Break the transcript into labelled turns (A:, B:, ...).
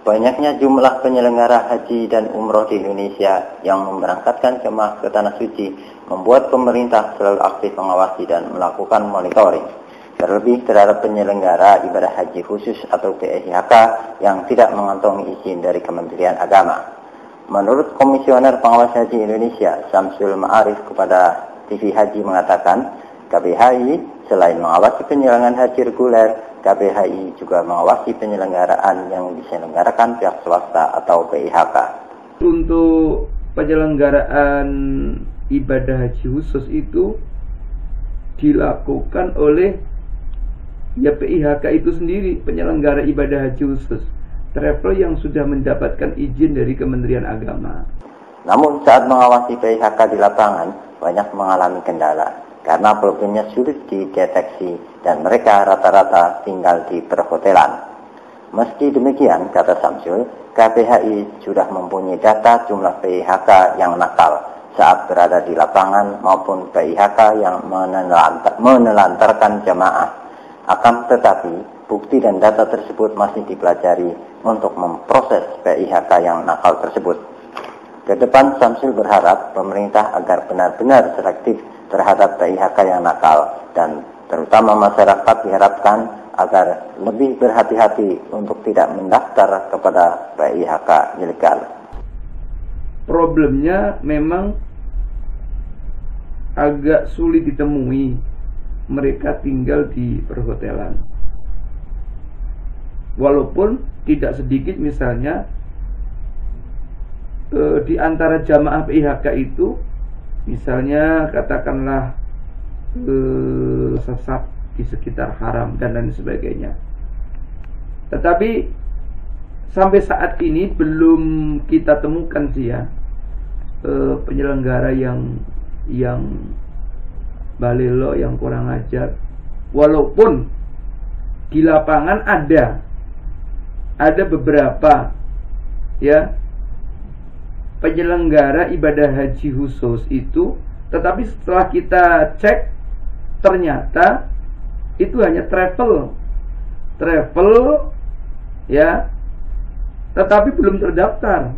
A: Banyaknya jumlah penyelenggara haji dan umroh di Indonesia yang memberangkatkan jemaah ke Tanah Suci membuat pemerintah selalu aktif mengawasi dan melakukan monitoring. Terlebih terhadap penyelenggara ibadah haji khusus atau PIHK yang tidak mengantongi izin dari Kementerian Agama. Menurut Komisioner Pengawas Haji Indonesia, Samsul Ma'arif kepada TV Haji mengatakan, KBHI selain mengawasi penyelenggaraan haji reguler, KBHI juga mengawasi penyelenggaraan yang diselenggarakan pihak swasta atau PIHK.
B: Untuk penyelenggaraan ibadah haji khusus itu dilakukan oleh ya PIHK itu sendiri penyelenggara ibadah haji khusus travel yang sudah mendapatkan izin dari Kementerian Agama.
A: Namun saat mengawasi PIHK di lapangan banyak mengalami kendala karena problemnya sulit dideteksi dan mereka rata-rata tinggal di perhotelan. Meski demikian, kata Samsul, KPHI sudah mempunyai data jumlah PIHK yang nakal saat berada di lapangan maupun PIHK yang menelantar, menelantarkan jamaah. Akan tetapi, bukti dan data tersebut masih dipelajari untuk memproses PIHK yang nakal tersebut. Ke depan Samsul berharap pemerintah agar benar-benar selektif terhadap PIHK yang nakal dan terutama masyarakat diharapkan agar lebih berhati-hati untuk tidak mendaftar kepada PIHK ilegal.
B: Problemnya memang agak sulit ditemui mereka tinggal di perhotelan. Walaupun tidak sedikit misalnya eh, di antara jamaah PIHK itu misalnya katakanlah uh, sesat di sekitar haram dan lain sebagainya. Tetapi sampai saat ini belum kita temukan sih ya uh, penyelenggara yang yang balelo yang kurang ajar. Walaupun di lapangan ada ada beberapa ya penyelenggara ibadah haji khusus itu tetapi setelah kita cek ternyata itu hanya travel. Travel ya tetapi belum terdaftar